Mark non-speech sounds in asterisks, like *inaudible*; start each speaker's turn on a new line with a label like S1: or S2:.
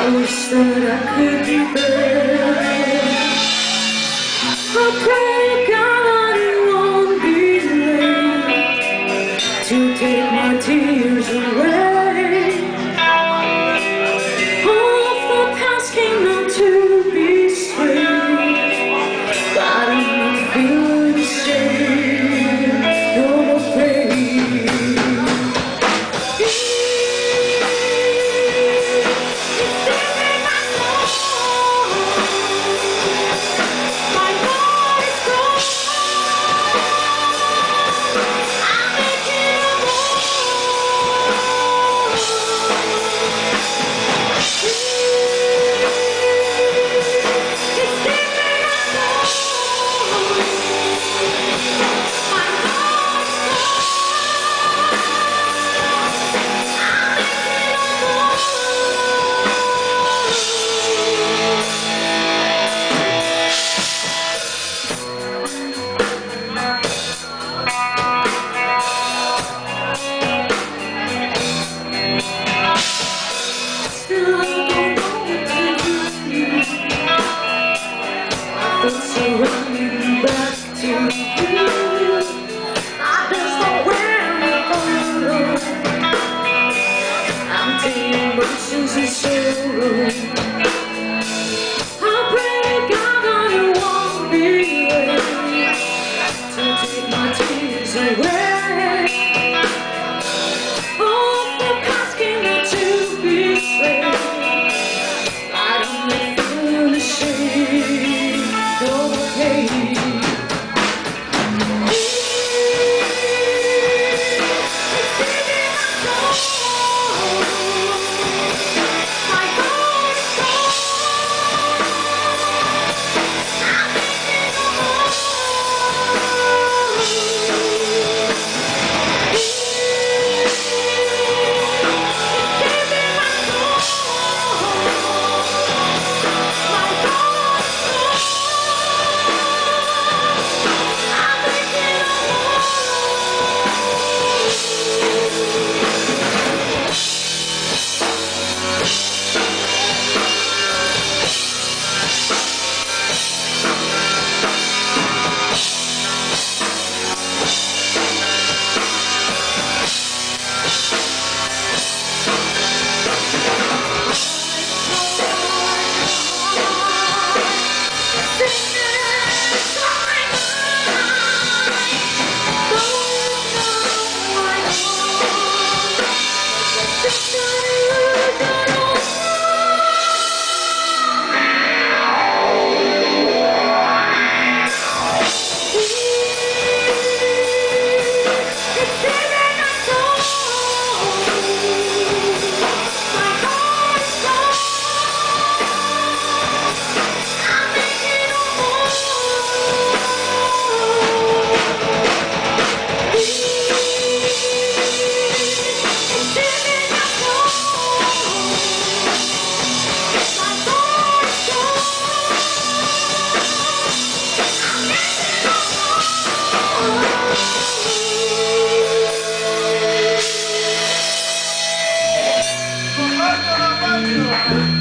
S1: I wish that I could be better. Bye. *laughs*